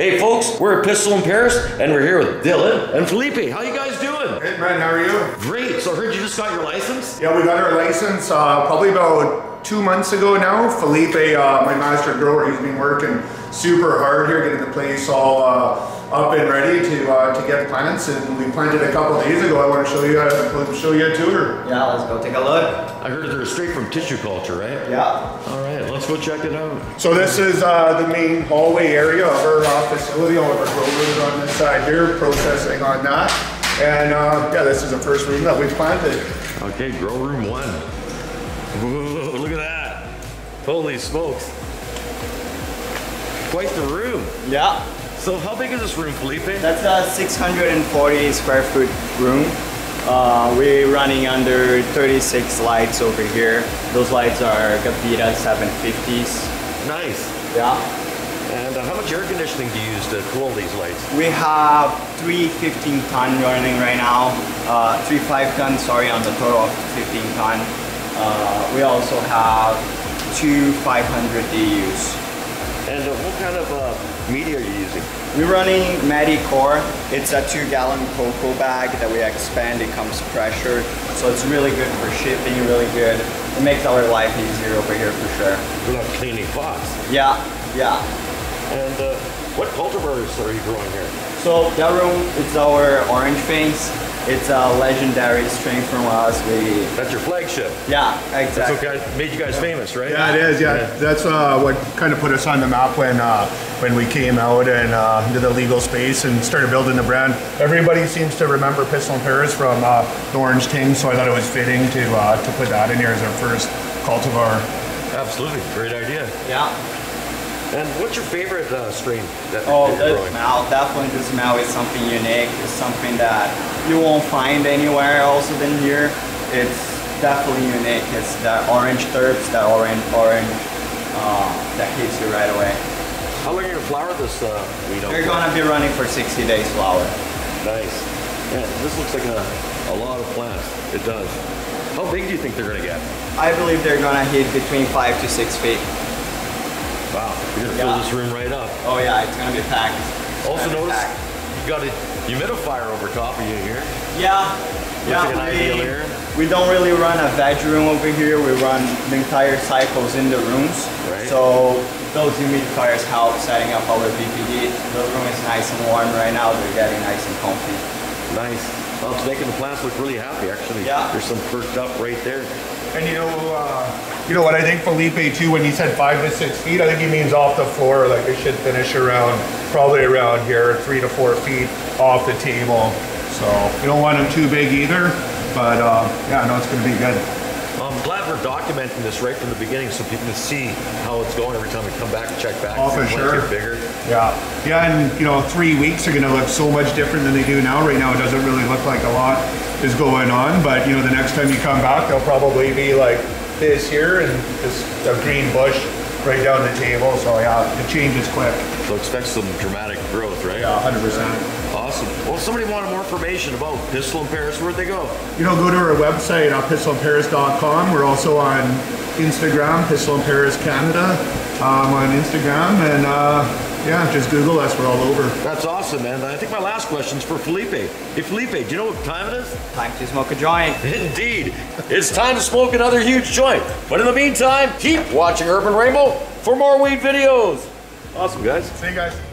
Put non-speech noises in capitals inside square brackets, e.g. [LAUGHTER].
Hey folks, we're at Pistol and Paris and we're here with Dylan and Felipe. How you guys doing? Hey man, how are you? Great. So I heard you just got your license? Yeah, we got our license uh, probably about two months ago now. Felipe, uh, my master grower, he's been working super hard here, getting the place all uh, up and ready to uh, to get plants. And we planted a couple days ago. I want to show you uh, show you a tour. Yeah, let's go take a look. I heard they're straight from tissue culture, right? Yeah. All right, let's go check it out. So this is uh, the main hallway area of our uh, facility. All of our grow rooms on this side here, processing on that. And uh, yeah, this is the first room that we planted. Okay, grow room one. Whoa, [LAUGHS] look at that. Holy smokes. Quite the room. Yeah. So how big is this room, Felipe? That's a 640 square foot room. Uh, we're running under 36 lights over here. Those lights are Gavita 750s. Nice. Yeah. And uh, how much air conditioning do you use to cool these lights? We have three 15 ton running right now. Uh, three 5 ton, sorry, on the total of 15 ton. Uh, we also have two 500 DUs. And uh, what kind of uh, media are you using? We're running Core. It's a two gallon cocoa bag that we expand. It comes pressured. So it's really good for shipping, really good. It makes our life easier over here for sure. We're not cleaning pots. Yeah, yeah. And uh, what cultivars are you growing here? So that room, it's our orange face. It's a legendary strain from us. We That's your flagship. yeah, That's exactly. what kind- made you guys famous, right? Yeah, it is. Yeah, that's uh, what kind of put us on the map when uh, when we came out and uh, into the legal space and started building the brand. Everybody seems to remember Pistol and Paris from uh, the Orange Ting, so I thought it was fitting to uh, to put that in here as our first cultivar. Absolutely, great idea. Yeah. And what's your favorite uh, strain that, Oh, that you're the growing? smell, definitely this smell is something unique. It's something that you won't find anywhere else than here. It's definitely unique. It's that orange terps, that orange, orange, uh, that hits you right away. How long are you gonna flower this uh, weed out They're gonna be running for 60 days flower. Nice. Yeah, this looks like a, a lot of plants. It does. How big do you think they're gonna get? I believe they're gonna hit between five to six feet. Wow, you're gonna Yeah. fill this room right up. Oh yeah, it's gonna be packed. It's Also notice packed. you got a humidifier over top of you here. Yeah. Yeah, like an ideal we, we don't really run a veg room over here. We run the entire cycles in the rooms. Right. So those humidifiers help setting up our VPD. The room is nice and warm right now. They're getting nice and comfy. Nice. Well, it's making the plants look really happy, actually. Yeah. There's some perked up right there. And you know, uh, you know what I think Felipe too. When he said five to six feet, I think he means off the floor. Like it should finish around, probably around here, three to four feet off the table. So you don't want them too big either. But uh, yeah, no, it's going to be good. I'm glad we're documenting this right from the beginning so people can see how it's going every time we come back and check back. Oh, for sure. Bigger. Yeah. Yeah, and you know, three weeks are going to look so much different than they do now. Right now, it doesn't really look like a lot is going on, but you know, the next time you come back, they'll probably be like this here and just a green bush right down the table. So yeah, it changes quick. So expect some dramatic growth, right? Yeah, 100%. Well, if somebody wanted more information about Pistol and Paris, where'd they go? You know, go to our website, uh, pistolandparis.com. We're also on Instagram, Pistol and Paris Canada, um, on Instagram, and uh, yeah, just Google us. We're all over. That's awesome, man. I think my last question is for Felipe. Hey, Felipe, do you know what time it is? Time to smoke a joint. [LAUGHS] Indeed. It's time to smoke another huge joint. But in the meantime, keep watching Urban Remo for more weed videos. Awesome, guys. See you guys.